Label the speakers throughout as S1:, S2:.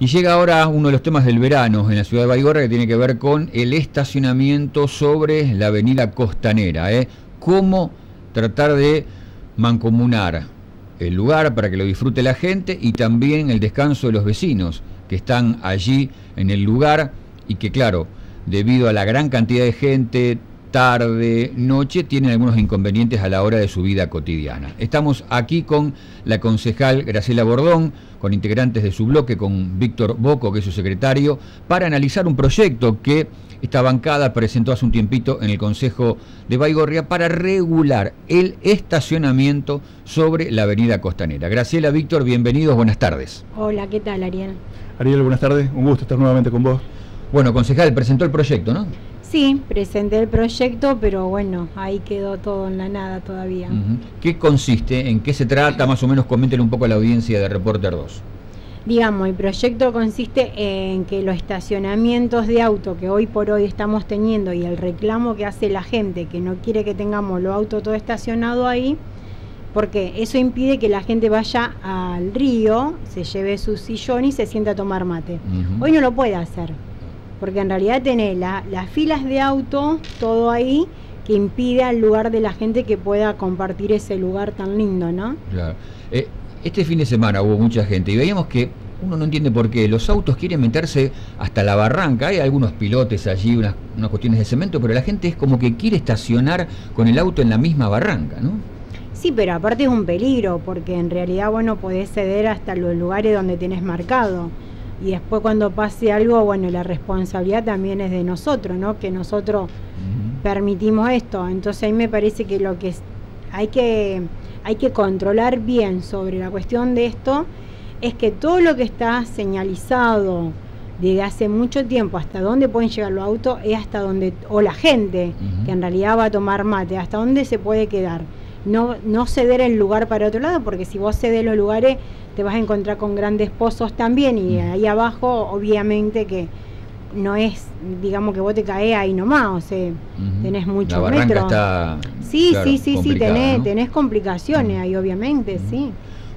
S1: Y llega ahora uno de los temas del verano en la ciudad de Baigorra que tiene que ver con el estacionamiento sobre la avenida costanera. ¿eh? Cómo tratar de mancomunar el lugar para que lo disfrute la gente y también el descanso de los vecinos que están allí en el lugar y que claro, debido a la gran cantidad de gente, tarde, noche, tienen algunos inconvenientes a la hora de su vida cotidiana. Estamos aquí con la concejal Graciela Bordón, con integrantes de su bloque, con Víctor Boco, que es su secretario, para analizar un proyecto que esta bancada presentó hace un tiempito en el Consejo de Baigorria para regular el estacionamiento sobre la avenida costanera. Graciela, Víctor, bienvenidos, buenas tardes.
S2: Hola, ¿qué tal, Ariel?
S3: Ariel, buenas tardes, un gusto estar nuevamente con vos.
S1: Bueno, concejal, presentó el proyecto, ¿no?
S2: Sí, presenté el proyecto, pero bueno, ahí quedó todo en la nada todavía.
S1: ¿Qué consiste? ¿En qué se trata? Más o menos coméntenle un poco a la audiencia de Reporter 2.
S2: Digamos, el proyecto consiste en que los estacionamientos de auto que hoy por hoy estamos teniendo y el reclamo que hace la gente que no quiere que tengamos los autos todo estacionado ahí, porque eso impide que la gente vaya al río, se lleve su sillón y se sienta a tomar mate. Hoy no lo puede hacer porque en realidad tenés las filas de auto, todo ahí, que impide al lugar de la gente que pueda compartir ese lugar tan lindo, ¿no?
S1: Claro. Eh, este fin de semana hubo mucha gente y veíamos que uno no entiende por qué los autos quieren meterse hasta la barranca, hay algunos pilotes allí, unas, unas cuestiones de cemento, pero la gente es como que quiere estacionar con el auto en la misma barranca, ¿no?
S2: Sí, pero aparte es un peligro, porque en realidad, bueno, podés ceder hasta los lugares donde tenés marcado y después cuando pase algo, bueno, la responsabilidad también es de nosotros, ¿no? Que nosotros permitimos esto. Entonces ahí me parece que lo que hay que hay que controlar bien sobre la cuestión de esto es que todo lo que está señalizado desde hace mucho tiempo hasta dónde pueden llegar los autos es hasta donde o la gente que en realidad va a tomar mate, hasta dónde se puede quedar. No no ceder el lugar para otro lado, porque si vos cedes los lugares te vas a encontrar con grandes pozos también y mm. ahí abajo obviamente que no es, digamos que vos te caes ahí nomás, o sea, tenés muchos metros.
S1: Está,
S2: sí, sí, sí, sí, tenés, tenés complicaciones ahí obviamente, sí.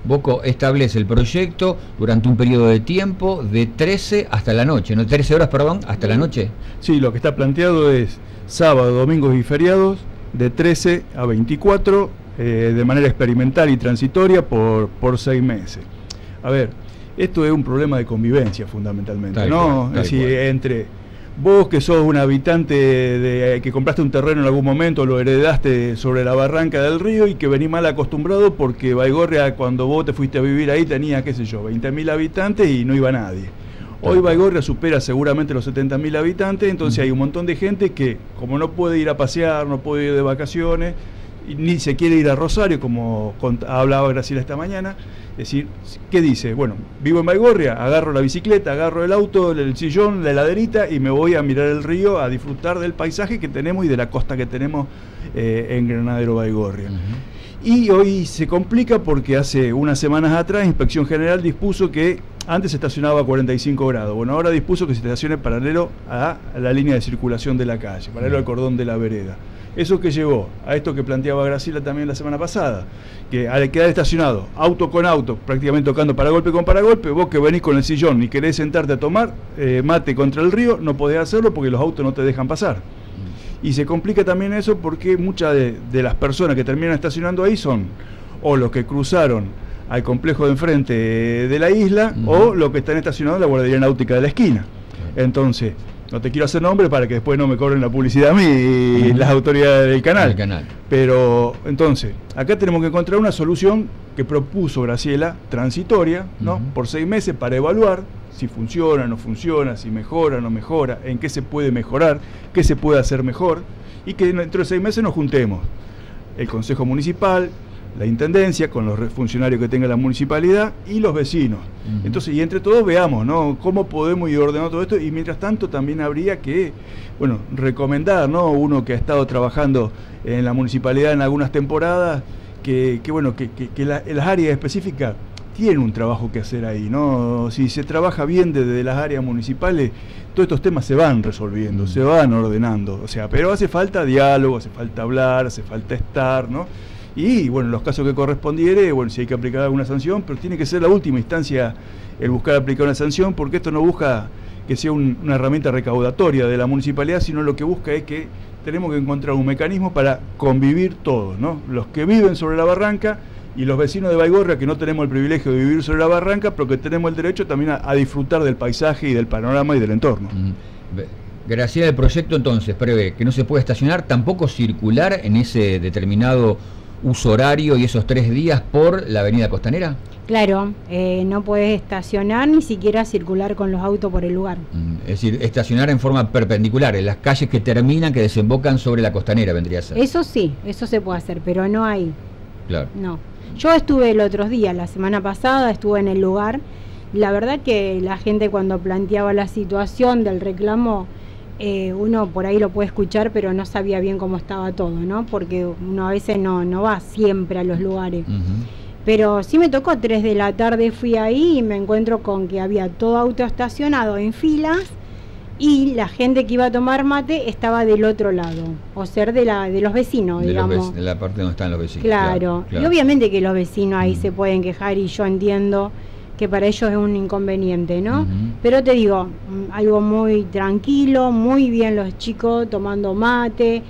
S1: Boco establece el proyecto durante un periodo de tiempo de 13 hasta la noche, ¿no? 13 horas, perdón, hasta la noche.
S3: Sí, lo que está planteado es sábado, domingos y feriados de 13 a 24 eh, de manera experimental y transitoria por, por seis meses. A ver, esto es un problema de convivencia fundamentalmente, ¿no? entre vos que sos un habitante de, que compraste un terreno en algún momento, lo heredaste sobre la barranca del río y que venís mal acostumbrado porque Baigorria cuando vos te fuiste a vivir ahí tenía, qué sé yo, 20.000 habitantes y no iba nadie. Hoy Baigorria supera seguramente los 70.000 habitantes, entonces hay un montón de gente que como no puede ir a pasear, no puede ir de vacaciones, ni se quiere ir a Rosario, como hablaba Graciela esta mañana. Es decir, ¿qué dice? Bueno, vivo en Baigorria, agarro la bicicleta, agarro el auto, el sillón, la heladerita y me voy a mirar el río, a disfrutar del paisaje que tenemos y de la costa que tenemos eh, en Granadero Baigorria. Y hoy se complica porque hace unas semanas atrás Inspección General dispuso que antes se estacionaba a 45 grados. Bueno, ahora dispuso que se estacione paralelo a la línea de circulación de la calle, paralelo al cordón de la vereda. ¿Eso que llevó? A esto que planteaba Graciela también la semana pasada, que al quedar estacionado, auto con auto, prácticamente tocando para golpe con paragolpe, vos que venís con el sillón y querés sentarte a tomar eh, mate contra el río, no podés hacerlo porque los autos no te dejan pasar. Y se complica también eso porque muchas de, las personas que terminan estacionando ahí son o los que cruzaron al complejo de enfrente de la isla o los que están estacionados en la guardería náutica de la esquina. Entonces, no te quiero hacer nombre para que después no me cobren la publicidad a mí y las autoridades del canal. canal. Pero entonces, acá tenemos que encontrar una solución que propuso Graciela, transitoria, ¿no? Por seis meses para evaluar si funciona, no funciona, si mejora, no mejora, en qué se puede mejorar, qué se puede hacer mejor, y que dentro de seis meses nos juntemos. El Consejo Municipal, la intendencia, con los funcionarios que tenga la municipalidad y los vecinos. Entonces, y entre todos veamos, ¿no? Cómo podemos ir ordenando todo esto y mientras tanto también habría que, bueno, recomendar, ¿no? Uno que ha estado trabajando en la municipalidad en algunas temporadas, que, bueno, que, las áreas específicas tienen un trabajo que hacer ahí, ¿no? Si se trabaja bien desde las áreas municipales, todos estos temas se van resolviendo, se van ordenando, o sea, pero hace falta diálogo, hace falta hablar, hace falta estar, ¿no? Y bueno, en los casos que correspondiere, bueno, si hay que aplicar alguna sanción, pero tiene que ser la última instancia el buscar aplicar una sanción, porque esto no busca que sea una herramienta recaudatoria de la municipalidad, sino lo que busca es que tenemos que encontrar un mecanismo para convivir todos, ¿no? Los que viven sobre la barranca y los vecinos de Baigorria que no tenemos el privilegio de vivir sobre la barranca, pero que tenemos el derecho también a, disfrutar del paisaje y del panorama y del entorno.
S1: Gracias al proyecto entonces prevé que no se puede estacionar, tampoco circular en ese determinado uso horario y esos tres días por la avenida costanera.
S2: Claro, eh, no puedes estacionar ni siquiera circular con los autos por el lugar.
S1: Mm, es decir, estacionar en forma perpendicular, en las calles que terminan, que desembocan sobre la costanera, vendría a ser.
S2: Eso sí, eso se puede hacer, pero no hay. Claro. No. Yo estuve el otro día, la semana pasada, estuve en el lugar. La verdad que la gente cuando planteaba la situación del reclamo, eh, uno por ahí lo puede escuchar, pero no sabía bien cómo estaba todo, ¿no? Porque uno a veces no, no va siempre a los lugares. Pero sí me tocó, 3 de la tarde fui ahí y me encuentro con que había todo auto estacionado en filas y la gente que iba a tomar mate estaba del otro lado, o ser de la de los vecinos,
S1: de
S2: digamos.
S1: de la parte donde están los vecinos.
S2: Claro, y obviamente que los vecinos ahí se pueden quejar y yo entiendo que para ellos es un inconveniente, ¿no? Pero te digo, mm, algo muy tranquilo, muy bien los chicos tomando mate,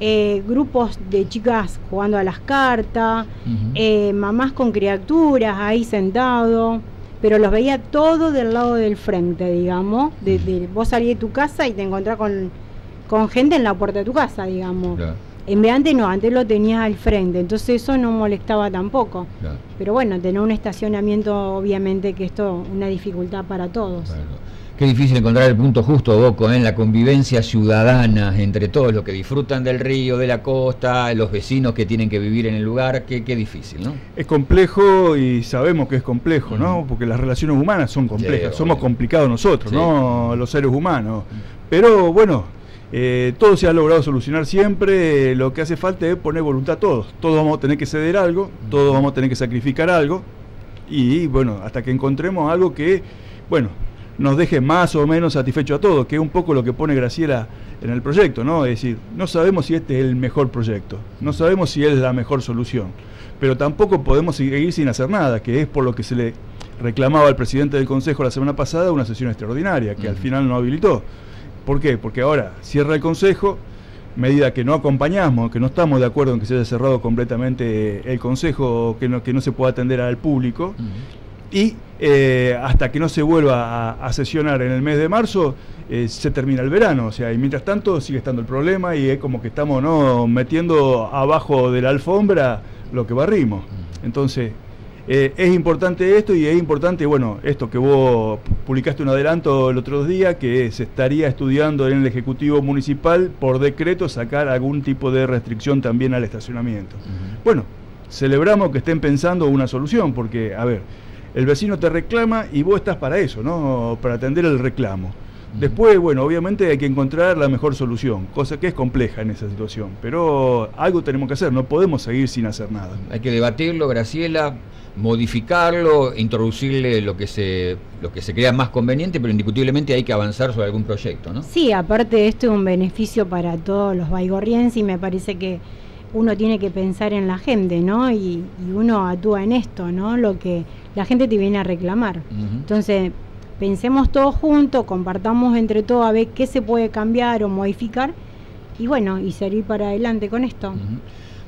S2: eh, grupos de chicas jugando a las cartas, eh, mamás con criaturas ahí sentado pero los veía todo del lado del frente, digamos. De, vos salís de tu casa y te encontrás con, con gente en la puerta de tu casa, digamos. En vez antes no, antes lo tenías al frente, entonces eso no molestaba tampoco. Pero bueno, tener un estacionamiento, obviamente que esto es una dificultad para todos.
S1: Qué difícil encontrar el punto justo, Boco, ¿eh? en la convivencia ciudadana entre todos los que disfrutan del río, de la costa, los vecinos que tienen que vivir en el lugar. Qué, qué difícil, ¿no?
S3: Es complejo y sabemos que es complejo, ¿no? Porque las relaciones humanas son complejas. Somos complicados nosotros, ¿no? Los seres humanos. Pero bueno, eh, todo se ha logrado solucionar siempre. Lo que hace falta es poner voluntad a todos. Todos vamos a tener que ceder algo, todos vamos a tener que sacrificar algo. Y bueno, hasta que encontremos algo que, bueno, nos deje más o menos satisfecho a todos, que es un poco lo que pone Graciela en el proyecto, ¿no? Es decir, no sabemos si este es el mejor proyecto, no sabemos si es la mejor solución, pero tampoco podemos seguir sin hacer nada, que es por lo que se le reclamaba al presidente del Consejo la semana pasada una sesión extraordinaria, que al final no habilitó. ¿Por qué? Porque ahora cierra el Consejo, medida que no acompañamos, que no estamos de acuerdo en que se haya cerrado completamente el Consejo, que no, que no se pueda atender al público, y eh, hasta que no se vuelva a, sesionar en el mes de marzo, eh, se termina el verano. O sea, y mientras tanto sigue estando el problema y es como que estamos ¿no? metiendo abajo de la alfombra lo que barrimos. Entonces, eh, es importante esto y es importante, bueno, esto que vos publicaste un adelanto el otro día, que se estaría estudiando en el Ejecutivo Municipal por decreto sacar algún tipo de restricción también al estacionamiento. Bueno, celebramos que estén pensando una solución, porque, a ver, el vecino te reclama y vos estás para eso, ¿no? Para atender el reclamo. Después, bueno, obviamente hay que encontrar la mejor solución, cosa que es compleja en esa situación, pero algo tenemos que hacer, no podemos seguir sin hacer nada.
S1: Hay que debatirlo, Graciela, modificarlo, introducirle lo que se lo que se crea más conveniente, pero indiscutiblemente hay que avanzar sobre algún proyecto, ¿no?
S2: Sí, aparte esto es un beneficio para todos los baigorrienses y me parece que uno tiene que pensar en la gente, ¿no? Y, uno actúa en esto, ¿no? Lo que la gente te viene a reclamar. Entonces, pensemos todos juntos, compartamos entre todos a ver qué se puede cambiar o modificar y bueno, y seguir para adelante con esto.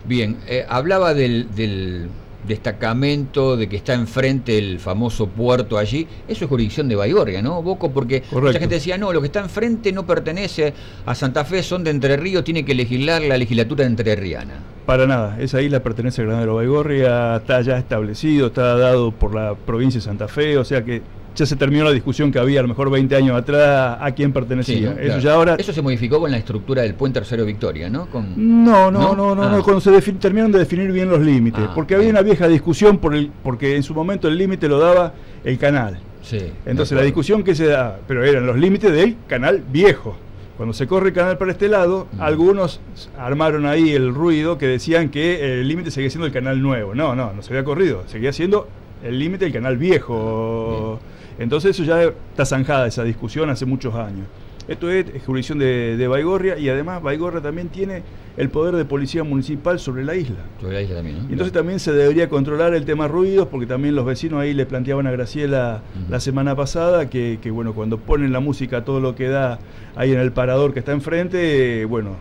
S1: Bien, eh, hablaba del destacamento, de que está enfrente el famoso puerto allí, eso es jurisdicción de Baigorria, ¿no, Boco? Porque mucha gente decía, no, lo que está enfrente no pertenece a Santa Fe, son de Entre Ríos, tiene que legislar la legislatura entrerriana.
S3: Para nada, esa isla pertenece al Granadero Baigorria, está ya establecido, está dado por la provincia de Santa Fe, o sea que ya se terminó la discusión que había a lo mejor 20 años atrás a quién pertenecía.
S1: Eso ya ahora Eso se modificó con la estructura del puente tercero Victoria, ¿no?
S3: No, no, no, no, ah. cuando se terminaron de definir bien los límites, ah, porque había una vieja discusión por el porque en su momento el límite lo daba el canal. Sí. Entonces la discusión que se da, pero eran los límites del canal viejo. Cuando se corre el canal para este lado, mm. algunos armaron ahí el ruido que decían que el límite seguía siendo el canal nuevo. No, no, no se había corrido, seguía siendo el límite del canal viejo. Entonces eso ya está zanjada esa discusión hace muchos años. Esto es jurisdicción de, de Baigorria y además Baigorria también tiene el poder de policía municipal sobre la isla.
S1: Sobre la isla también, ¿no?
S3: Y entonces también se debería controlar el tema ruidos, porque también los vecinos ahí le planteaban a Graciela la semana pasada que, que, bueno, cuando ponen la música todo lo que da ahí en el parador que está enfrente, eh, bueno,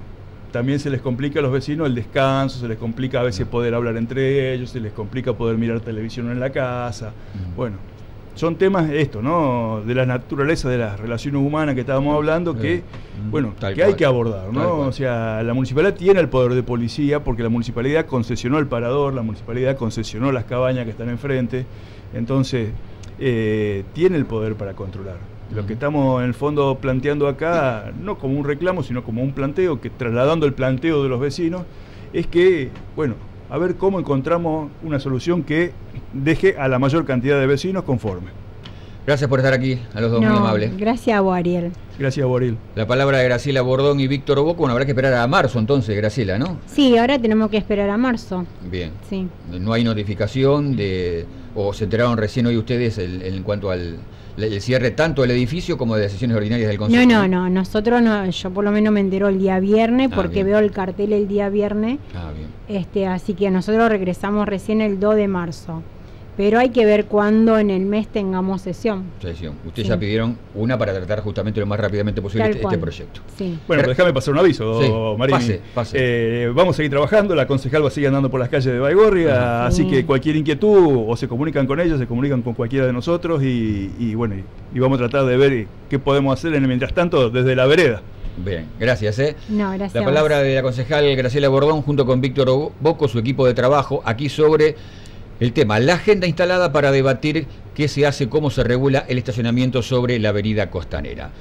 S3: también se les complica a los vecinos el descanso, se les complica a veces poder hablar entre ellos, se les complica poder mirar televisión en la casa. Bueno, son temas esto, ¿no? De la naturaleza de las relaciones humanas que estábamos hablando, que,
S1: Eh,
S3: bueno,
S1: tal
S3: que hay que abordar, ¿no? O sea, la municipalidad tiene el poder de policía porque la municipalidad concesionó el parador, la municipalidad concesionó las cabañas que están enfrente, entonces eh, tiene el poder para controlar. Lo que
S1: Ujú.
S3: estamos en el fondo planteando acá, no como un reclamo, sino como un planteo, que trasladando el planteo de los vecinos, es que, bueno, a ver cómo encontramos una solución que deje a la mayor cantidad de vecinos conforme.
S1: Gracias por estar aquí, a los dos, muy
S2: No,
S1: amables.
S2: gracias a vos, Ariel.
S3: Gracias, Boril.
S1: La palabra de Graciela Bordón y Víctor Boco, bueno, habrá que esperar a marzo entonces, Graciela, ¿no?
S2: Sí, ahora tenemos que esperar a marzo.
S1: Bien.
S2: Sí.
S1: No hay notificación de, o se enteraron recién hoy ustedes el- en cuanto al el cierre tanto del edificio como de las sesiones ordinarias del Consejo.
S2: No, no, no. Nosotros no, yo por lo menos me entero el día viernes
S1: Ah,
S2: porque
S1: bien.
S2: veo el cartel el día viernes.
S1: Ah, bien.
S2: Este, así que nosotros regresamos recién el 2 de marzo. Pero hay que ver cuándo en el mes tengamos sesión.
S1: Sesión. Ustedes
S2: Sí.
S1: ya pidieron una para tratar justamente lo más rápidamente posible este, este proyecto.
S2: Sí.
S3: Bueno,
S1: Pero-
S3: déjame pasar un aviso,
S1: Sí, pase, pase.
S3: Eh, vamos a seguir trabajando, la concejal va a seguir andando por las calles de Baigorria,
S2: Ajá.
S3: así
S2: Sí.
S3: que cualquier inquietud o se comunican con ella, se comunican con cualquiera de nosotros y, y bueno, y, y vamos a tratar de ver qué podemos hacer en el mientras tanto desde la vereda.
S1: Bien, gracias. ¿eh?
S2: No, gracias.
S1: La palabra de la concejal Graciela Bordón junto con Víctor Boco, su equipo de trabajo, aquí sobre el tema, la agenda instalada para debatir qué se hace, cómo se regula el estacionamiento sobre la avenida costanera.